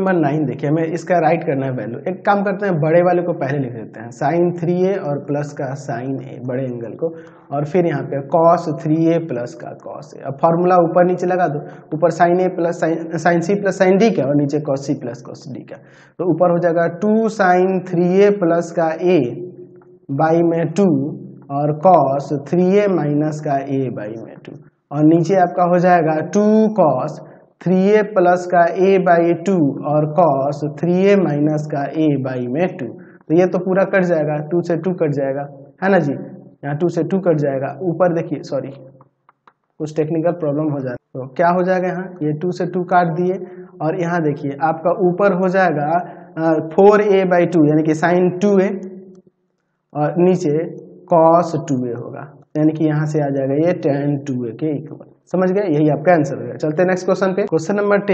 Number nine देखिए, हमें इसका राइट करना है वैल्यू एक काम करते हैं, बड़े वाले को पहले लिख देते हैं। साइन थ्री ए और प्लस का साइन ए बड़े एंगल को। और फिर यहाँ पे कॉस थ्री ए प्लस का कॉस ए अब फॉर्मूला ऊपर नीचे लगा दो। ऊपर sine A plus sine C plus sine D का और नीचे cos C plus cos D का तो ऊपर हो जाएगा two sine three A plus का ए बाई में टू और कॉस थ्री ए माइनस का ए बाई में टू और नीचे आपका हो जाएगा two cos three A plus का ए बाई टू और कॉस थ्री ए माइनस का ए बाई में टू। तो ये तो पूरा कट जाएगा, टू से टू कट जाएगा, है ना जी? यहाँ टू से टू कट जाएगा, ऊपर देखिए सॉरी कुछ टेक्निकल प्रॉब्लम हो जाए। तो क्या हो जाएगा यहाँ? ये टू से टू काट दिए और यहाँ देखिए, आपका ऊपर हो जाएगा फोर ए बाई टू, यानी कि साइन टू ए, और नीचे कॉस टू ए होगा। यानी कि यहाँ से आ जाएगा ये टेन टू ए के इक्वल समझ गए? यही आपका आंसर हो गया। चलते नेक्स्ट क्वेश्चन पे। Question number